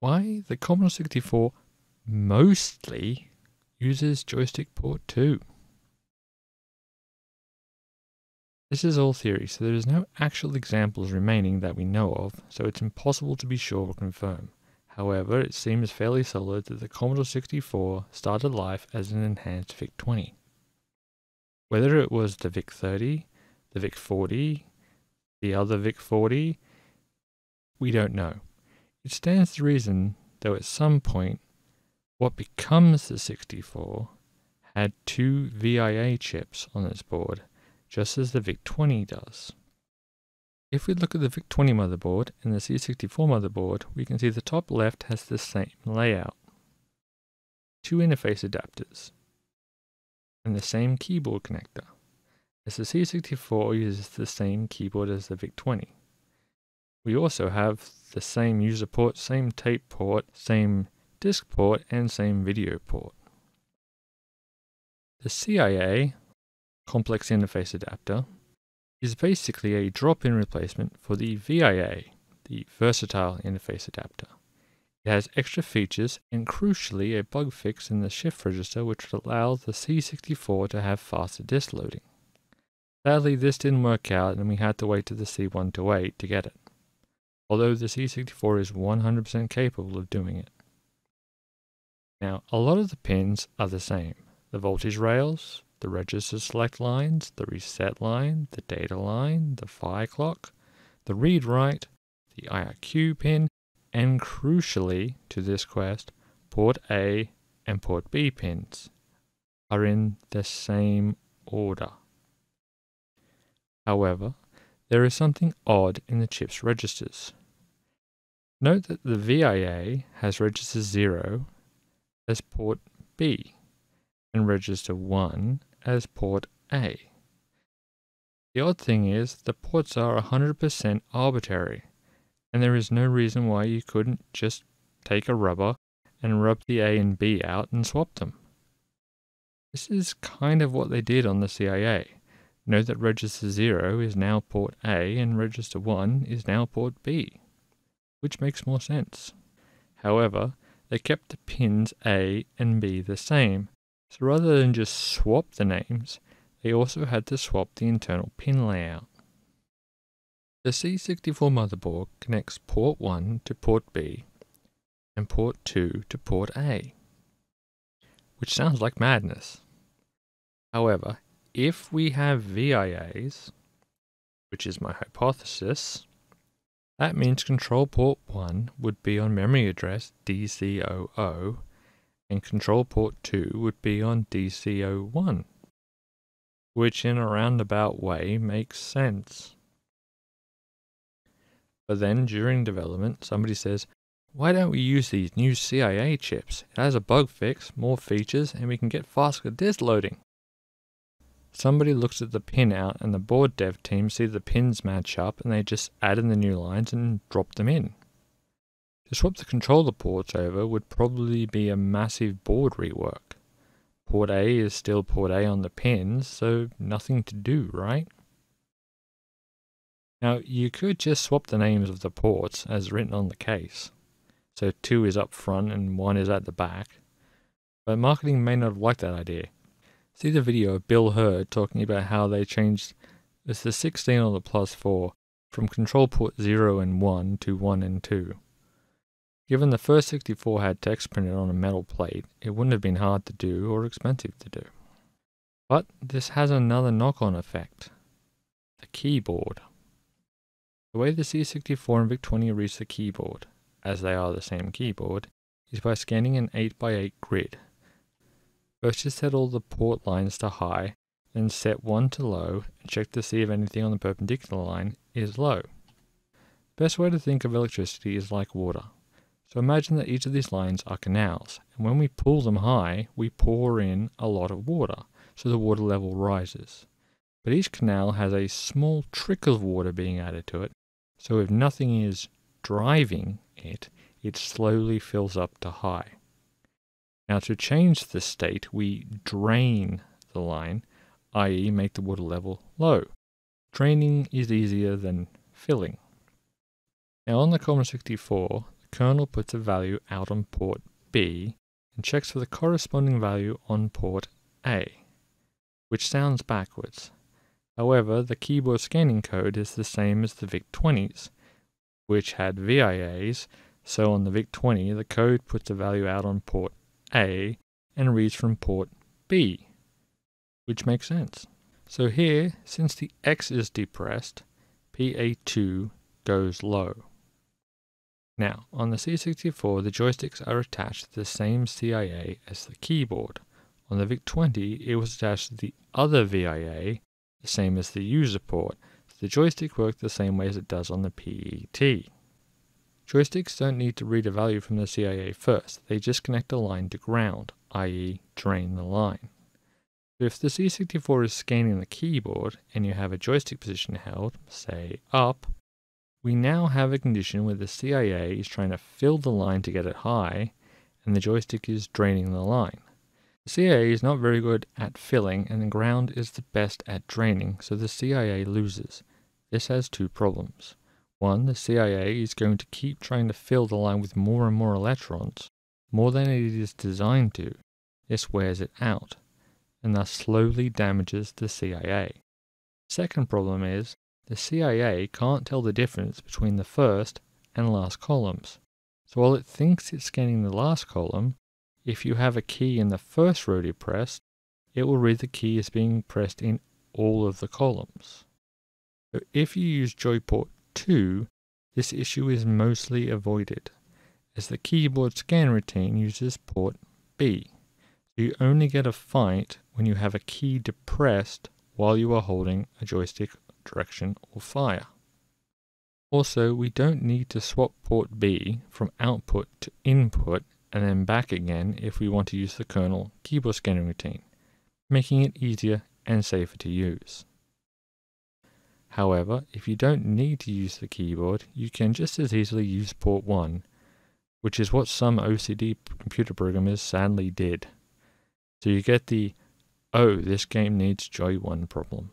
why the Commodore 64 mostly uses joystick port 2. This is all theory, so there is no actual examples remaining that we know of, so it's impossible to be sure or confirm. However, it seems fairly solid that the Commodore 64 started life as an enhanced VIC-20. Whether it was the VIC-30, the VIC-40, the other VIC-40, we don't know. It stands to reason, though at some point, what becomes the 64 had two VIA chips on its board just as the VIC-20 does. If we look at the VIC-20 motherboard and the C64 motherboard, we can see the top left has the same layout. Two interface adapters and the same keyboard connector, as the C64 uses the same keyboard as the VIC-20. We also have the same user port, same tape port, same disk port, and same video port. The CIA, complex interface adapter is basically a drop-in replacement for the VIA, the versatile interface adapter. It has extra features and crucially a bug fix in the shift register which would allow the C64 to have faster disk loading. Sadly this didn't work out and we had to wait to the C128 to get it, although the C64 is 100% capable of doing it. Now a lot of the pins are the same. The voltage rails, the register select lines, the reset line, the data line, the PHY clock, the read write, the IRQ pin, and crucially to this quest, port A and port B pins are in the same order. However, there is something odd in the chip's registers. Note that the VIA has register 0 as port B and register 1 as port A. The odd thing is, the ports are 100% arbitrary, and there is no reason why you couldn't just take a rubber and rub the A and B out and swap them. This is kind of what they did on the CIA. Note that register 0 is now port A and register 1 is now port B, which makes more sense. However, they kept the pins A and B the same, so rather than just swap the names, they also had to swap the internal pin layout. The C64 motherboard connects port 1 to port B and port 2 to port A, which sounds like madness. However, if we have VIAs, which is my hypothesis, that means control port 1 would be on memory address DC00 and control port 2 would be on DC01, which in a roundabout way makes sense. But then during development, somebody says, why don't we use these new CIA chips? It has a bug fix, more features, and we can get faster disk loading. Somebody looks at the pin out and the board dev team see the pins match up and they just add in the new lines and drop them in. To swap the controller ports over would probably be a massive board rework. Port A is still port A on the pins, so nothing to do, right? Now, you could just swap the names of the ports as written on the case. So 2 is up front and 1 is at the back. But marketing may not liked that idea. See the video of Bil Herd talking about how they changed this the 16 on the plus 4 from control port 0 and 1 to 1 and 2. Given the first 64 had text printed on a metal plate, it wouldn't have been hard to do or expensive to do. But this has another knock-on effect. The keyboard. The way the C64 and VIC-20 reach the keyboard, as they are the same keyboard, is by scanning an 8x8 grid. First just set all the port lines to high, then set one to low and check to see if anything on the perpendicular line is low. Best way to think of electricity is like water. So imagine that each of these lines are canals, and when we pull them high, we pour in a lot of water, so the water level rises. But each canal has a small trickle of water being added to it, so if nothing is driving it, it slowly fills up to high. Now to change the state, we drain the line, i.e. make the water level low. Draining is easier than filling. Now on the Commodore 64, the kernel puts a value out on port B and checks for the corresponding value on port A, which sounds backwards. However, the keyboard scanning code is the same as the VIC-20s, which had VIAs, so on the VIC-20 the code puts a value out on port A and reads from port B, which makes sense. So here, since the X is depressed, PA2 goes low. Now, on the C64, the joysticks are attached to the same CIA as the keyboard. On the VIC-20, it was attached to the other VIA, the same as the user port. So the joystick worked the same way as it does on the PET. Joysticks don't need to read a value from the CIA first, they just connect a line to ground, i.e. drain the line. So if the C64 is scanning the keyboard and you have a joystick position held, say up, we now have a condition where the CIA is trying to fill the line to get it high, and the joystick is draining the line. The CIA is not very good at filling, and the ground is the best at draining, so the CIA loses. This has two problems. One, the CIA is going to keep trying to fill the line with more and more electrons, more than it is designed to. This wears it out, and thus slowly damages the CIA. Second problem is the CIA can't tell the difference between the first and last columns. So while it thinks it's scanning the last column, if you have a key in the first row you depressed, it will read the key as being pressed in all of the columns. So if you use joyport 2, this issue is mostly avoided, as the keyboard scan routine uses port B. So you only get a fight when you have a key depressed while you are holding a joystick direction or fire. Also, we don't need to swap port B from output to input and then back again if we want to use the kernel keyboard scanning routine, making it easier and safer to use. However, if you don't need to use the keyboard, you can just as easily use port 1, which is what some OCD computer programmers sadly did. So you get the, oh, this game needs Joy 1 problem.